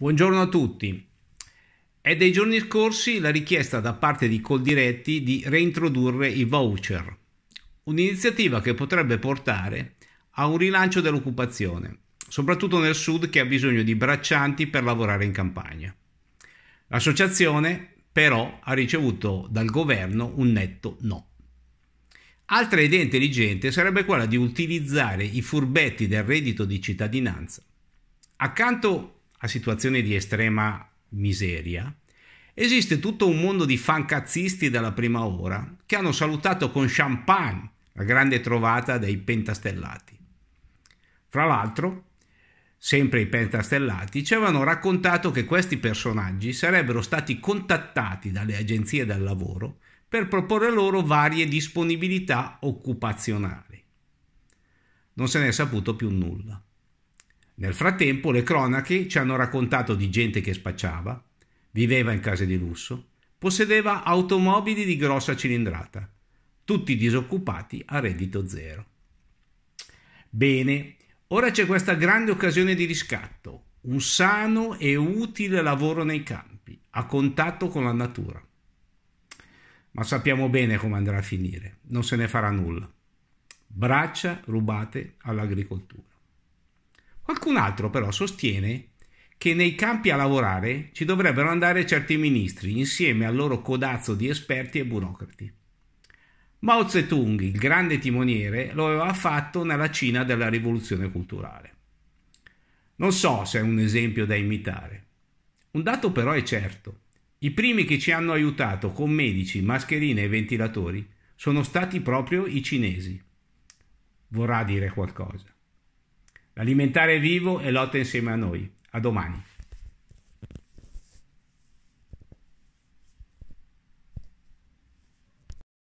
Buongiorno a tutti. È dei giorni scorsi la richiesta da parte di Coldiretti di reintrodurre i voucher, un'iniziativa che potrebbe portare a un rilancio dell'occupazione, soprattutto nel sud che ha bisogno di braccianti per lavorare in campagna. L'associazione però ha ricevuto dal governo un netto no. Altra idea intelligente sarebbe quella di utilizzare i furbetti del reddito di cittadinanza. Accanto a situazioni di estrema miseria, esiste tutto un mondo di fancazzisti della prima ora che hanno salutato con champagne la grande trovata dei pentastellati. Fra l'altro, sempre i pentastellati ci avevano raccontato che questi personaggi sarebbero stati contattati dalle agenzie del lavoro per proporre loro varie disponibilità occupazionali. Non se ne è saputo più nulla. Nel frattempo le cronache ci hanno raccontato di gente che spacciava, viveva in case di lusso, possedeva automobili di grossa cilindrata, tutti disoccupati a reddito zero. Bene, ora c'è questa grande occasione di riscatto, un sano e utile lavoro nei campi, a contatto con la natura. Ma sappiamo bene come andrà a finire, non se ne farà nulla. Braccia rubate all'agricoltura. Qualcun altro però sostiene che nei campi a lavorare ci dovrebbero andare certi ministri insieme al loro codazzo di esperti e burocrati. Mao Zedong, il grande timoniere, lo aveva fatto nella Cina della rivoluzione culturale. Non so se è un esempio da imitare. Un dato però è certo. I primi che ci hanno aiutato con medici, mascherine e ventilatori sono stati proprio i cinesi. Vorrà dire qualcosa. L'alimentare è vivo e lotta insieme a noi. A domani.